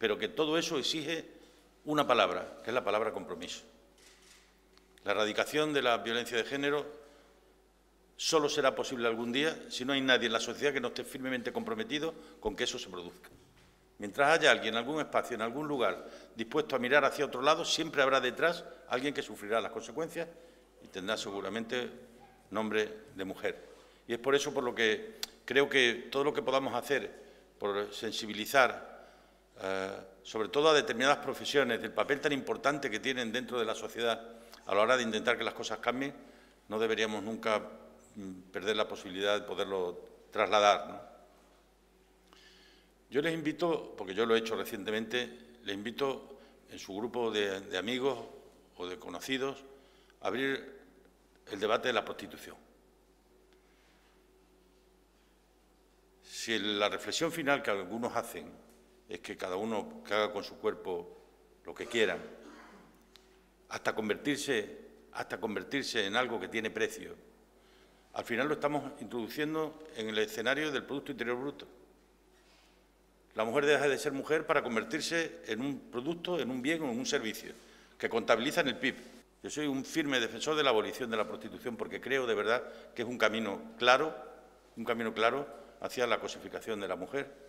pero que todo eso exige una palabra, que es la palabra compromiso. La erradicación de la violencia de género solo será posible algún día si no hay nadie en la sociedad que no esté firmemente comprometido con que eso se produzca. Mientras haya alguien en algún espacio, en algún lugar, dispuesto a mirar hacia otro lado, siempre habrá detrás alguien que sufrirá las consecuencias y tendrá seguramente nombre de mujer. Y es por eso por lo que creo que todo lo que podamos hacer por sensibilizar, eh, sobre todo a determinadas profesiones, del papel tan importante que tienen dentro de la sociedad a la hora de intentar que las cosas cambien, no deberíamos nunca mm, perder la posibilidad de poderlo trasladar. Yo les invito, porque yo lo he hecho recientemente, les invito en su grupo de amigos o de conocidos a abrir el debate de la prostitución. Si la reflexión final que algunos hacen es que cada uno que haga con su cuerpo lo que quiera, hasta convertirse, hasta convertirse en algo que tiene precio, al final lo estamos introduciendo en el escenario del Producto Interior Bruto. La mujer deja de ser mujer para convertirse en un producto, en un bien o en un servicio, que contabiliza en el PIB. Yo soy un firme defensor de la abolición de la prostitución porque creo de verdad que es un camino claro, un camino claro hacia la cosificación de la mujer